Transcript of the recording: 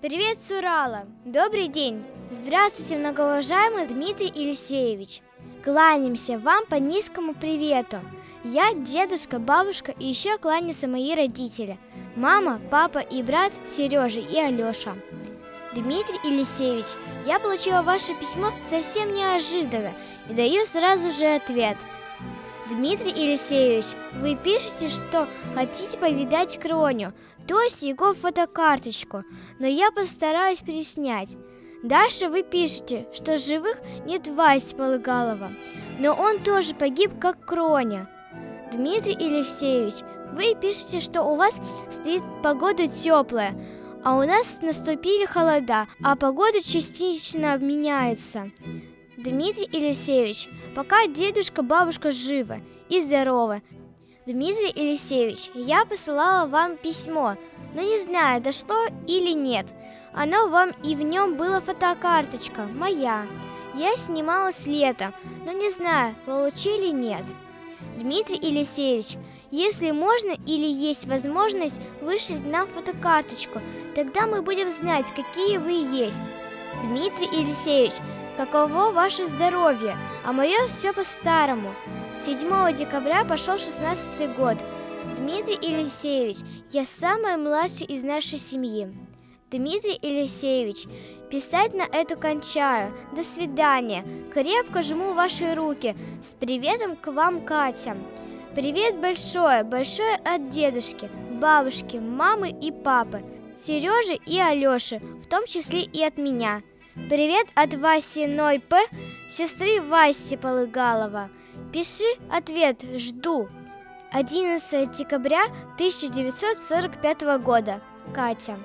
Привет с Урала! Добрый день! Здравствуйте, многоуважаемый Дмитрий Елисеевич! Кланяемся вам по низкому привету. Я, дедушка, бабушка и еще кланяются мои родители. Мама, папа и брат Сережа и Алеша. Дмитрий Елисеевич, я получила ваше письмо совсем неожиданно и даю сразу же ответ. Дмитрий Елисеевич, вы пишете, что хотите повидать Кроню, то есть его фотокарточку, но я постараюсь переснять. Дальше вы пишете, что живых нет Васи Полыгалова, но он тоже погиб, как Кроня. Дмитрий Елисеевич, вы пишете, что у вас стоит погода теплая, а у нас наступили холода, а погода частично меняется. Дмитрий Елисеевич, пока дедушка, бабушка живы и здоровы. Дмитрий Елисеевич, я посылала вам письмо, но не знаю, дошло или нет. Оно вам и в нем была фотокарточка, моя. Я снимала с лета, но не знаю, получили нет. Дмитрий Елисеевич, если можно или есть возможность вышлить нам фотокарточку, тогда мы будем знать, какие вы есть. Дмитрий Елисеевич, каково ваше здоровье, а мое все по-старому. С 7 декабря пошел 16 год. Дмитрий Елисеевич, я самая младшая из нашей семьи. Дмитрий Елисеевич, писать на эту кончаю. До свидания. Крепко жму ваши руки. С приветом к вам, Катя. Привет большое, большое от дедушки, бабушки, мамы и папы, Сережи и Алёши, в том числе и от меня. Привет от Васи Ной П, сестры Васи Полыгалова. Пиши ответ, жду. 11 декабря 1945 года. Катя.